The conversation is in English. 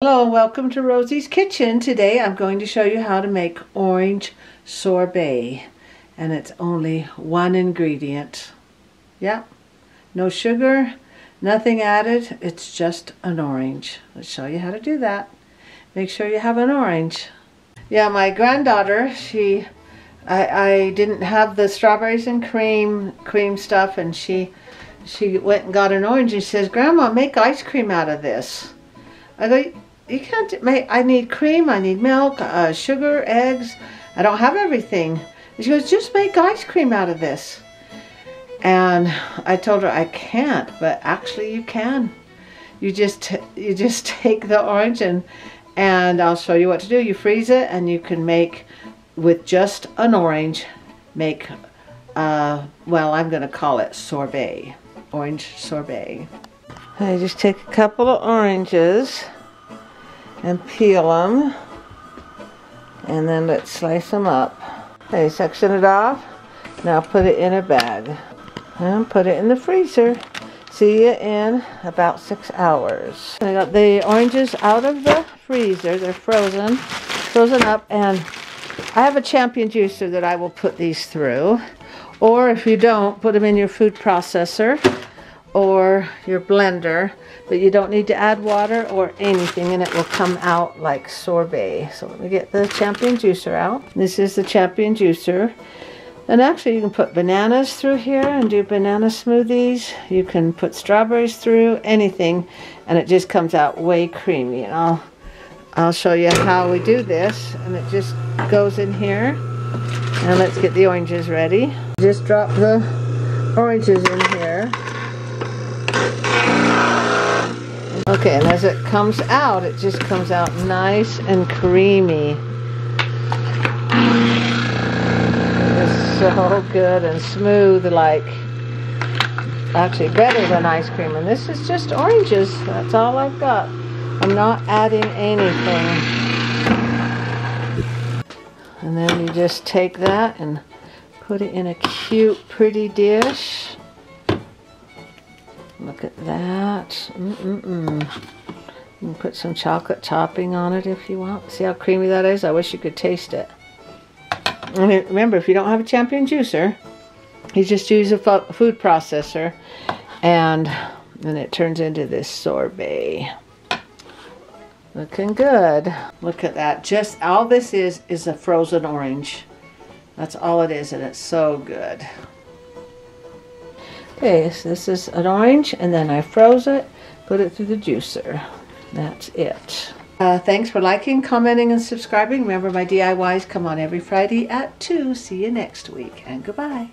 Hello, and welcome to Rosie's Kitchen. Today I'm going to show you how to make orange sorbet. And it's only one ingredient. Yep, no sugar, nothing added. It's just an orange. Let's show you how to do that. Make sure you have an orange. Yeah, my granddaughter, she, I, I didn't have the strawberries and cream, cream stuff, and she, she went and got an orange and she says, Grandma, make ice cream out of this. I go, you can't make, I need cream, I need milk, uh, sugar, eggs. I don't have everything. And she goes, just make ice cream out of this. And I told her I can't, but actually you can. You just you just take the orange and and I'll show you what to do. You freeze it and you can make with just an orange make uh, well I'm gonna call it sorbet orange sorbet I just take a couple of oranges and peel them. And then let's slice them up. Okay, section it off. Now put it in a bag. And put it in the freezer. See you in about six hours. I got the oranges out of the freezer. They're frozen. Frozen up. And I have a champion juicer that I will put these through. Or if you don't, put them in your food processor or your blender but you don't need to add water or anything and it will come out like sorbet. So let me get the champion juicer out. This is the champion juicer. And actually you can put bananas through here and do banana smoothies. You can put strawberries through anything and it just comes out way creamy. And I'll I'll show you how we do this. And it just goes in here. And let's get the oranges ready. Just drop the oranges in here Okay, and as it comes out, it just comes out nice and creamy. It's so good and smooth, like actually better than ice cream. And this is just oranges. That's all I've got. I'm not adding anything. And then you just take that and put it in a cute, pretty dish. Look at that. Mm-mm-mm. Put some chocolate topping on it if you want. See how creamy that is? I wish you could taste it. And remember, if you don't have a champion juicer, you just use a food processor and then it turns into this sorbet. Looking good. Look at that. Just all this is is a frozen orange. That's all it is and it's so good. Okay, so this is an orange, and then I froze it, put it through the juicer. That's it. Uh, thanks for liking, commenting, and subscribing. Remember, my DIYs come on every Friday at 2. See you next week, and goodbye.